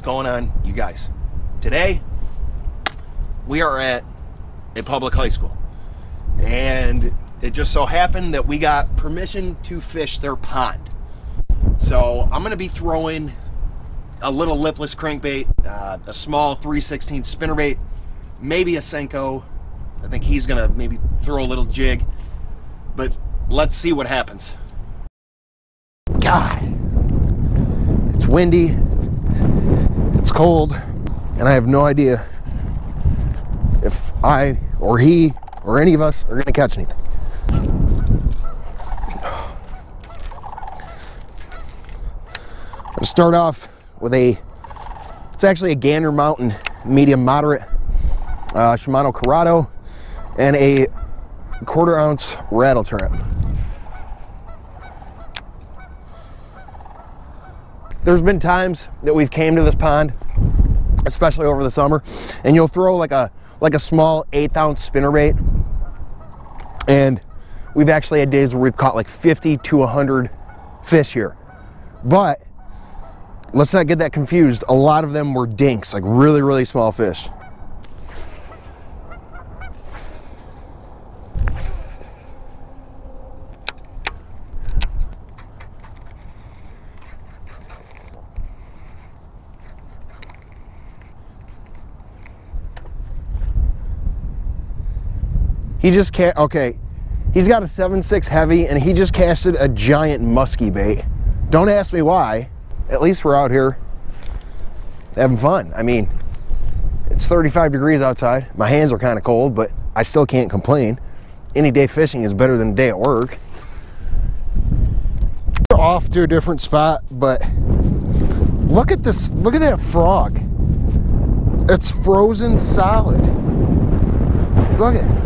going on, you guys? Today, we are at a public high school. And it just so happened that we got permission to fish their pond. So I'm going to be throwing a little lipless crankbait, uh, a small 316 spinnerbait, maybe a Senko. I think he's going to maybe throw a little jig. But let's see what happens. God, it's windy, it's cold, and I have no idea if I or he or any of us are going to catch anything. I'm to start off with a, it's actually a Gander Mountain medium moderate uh, Shimano Curado and a quarter ounce Rat-L-Trap. There's been times that we've came to this pond, especially over the summer, and you'll throw like a like a small eighth ounce spinner spinnerbait, and we've actually had days where we've caught like 50 to 100 fish here. But let's not get that confused. A lot of them were dinks, like really, really small fish. He just can't, okay, he's got a 7.6 heavy and he just casted a giant musky bait. Don't ask me why. At least we're out here having fun. I mean, it's 35 degrees outside. My hands are kind of cold, but I still can't complain. Any day fishing is better than a day at work. We're off to a different spot, but look at this, look at that frog. It's frozen solid. Look at It's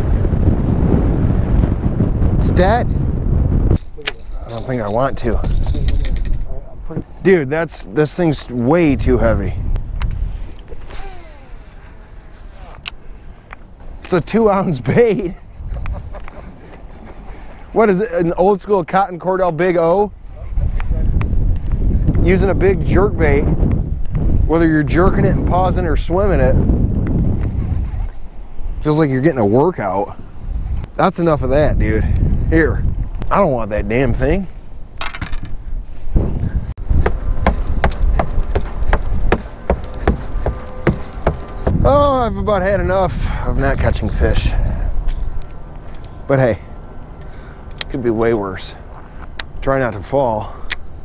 dead. I don't think I want to. Dude, that's this thing's way too heavy. It's a two ounce bait. What is it? An old school cotton cordell big O? Using a big jerk bait, whether you're jerking it and pausing or swimming it, feels like you're getting a workout. That's enough of that, dude. Here, I don't want that damn thing. Oh, I've about had enough of not catching fish. But hey, could be way worse. Try not to fall.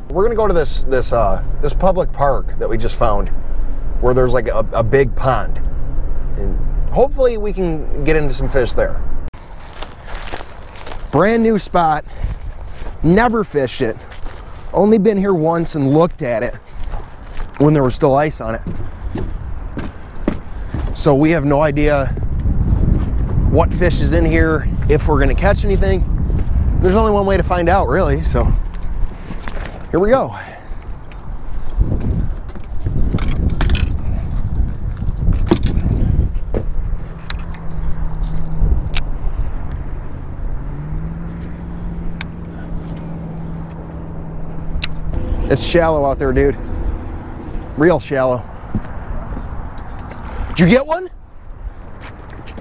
We're gonna go to this this uh, this public park that we just found, where there's like a, a big pond, and hopefully we can get into some fish there. Brand new spot, never fished it, only been here once and looked at it when there was still ice on it. So we have no idea what fish is in here, if we're gonna catch anything. There's only one way to find out really, so here we go. It's shallow out there, dude. Real shallow. Did you get one?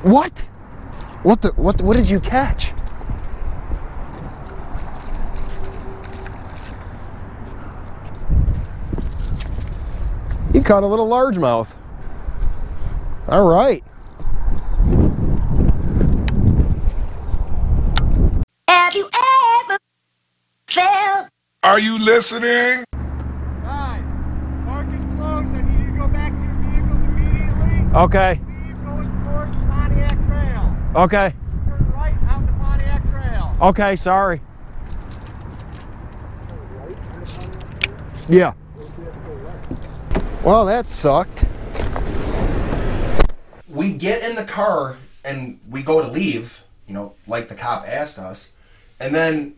What? What the what what did you catch? You caught a little largemouth. All right. Have you ever Are you listening? Guys, park is closed. I need you to go back to your vehicles immediately. Okay. Leave going towards Pontiac Trail. Okay. Turn right out the Pontiac Trail. Okay, sorry. Yeah. Well, that sucked. We get in the car and we go to leave, you know, like the cop asked us, and then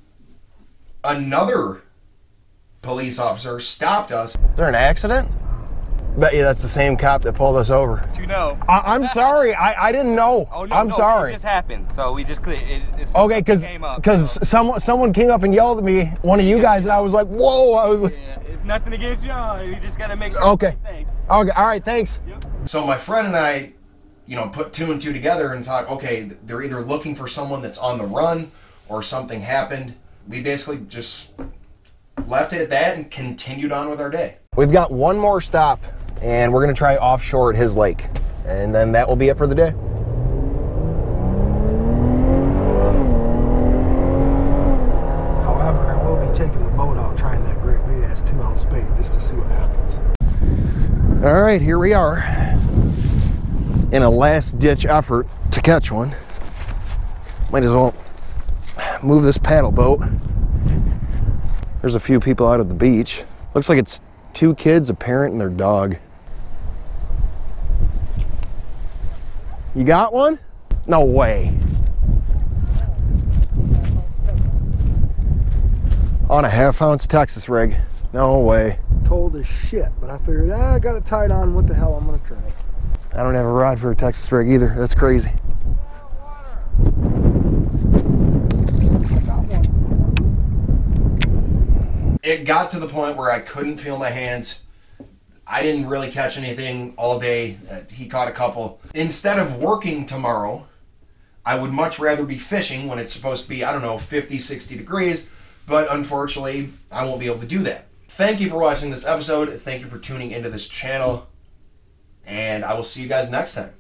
another police officer stopped us. Is there an accident? Bet you that's the same cop that pulled us over. you know. I, I'm sorry. I, I didn't know. Oh no, I'm no, sorry. It just happened, so we just clear. It, it's Okay, because because so- someone someone came up and yelled at me, one of you guys, and I was like, "Whoa!" I was like, yeah, it's nothing against y'all. You just gotta make sure. Okay. safe. Okay, all right, thanks. So my friend and I, you know, put two and two together and thought, okay, they're either looking for someone that's on the run or something happened. We basically just left it at that and continued on with our day. We've got one more stop, and we're gonna try offshore at his lake, and then that will be it for the day. However, I will be taking the boat out trying that great big ass two ounce bait just to see what happens. All right, here we are in a last ditch effort to catch one. Might as well move this paddle boat. There's a few people out at the beach. Looks like it's two kids, a parent, and their dog. You got one? No way. On a half ounce Texas rig. No way. Cold as shit, but I figured ah, I got it tied on. What the hell? I'm gonna try it. I don't have a rod for a Texas rig either. That's crazy. It got to the point where I couldn't feel my hands. I didn't really catch anything all day. Uh, he caught a couple. Instead of working tomorrow, I would much rather be fishing when it's supposed to be, I don't know, 50, 60 degrees. But unfortunately, I won't be able to do that. Thank you for watching this episode. Thank you for tuning into this channel. And I will see you guys next time.